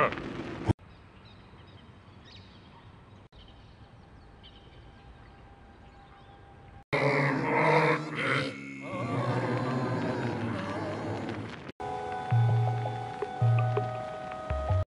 Sure.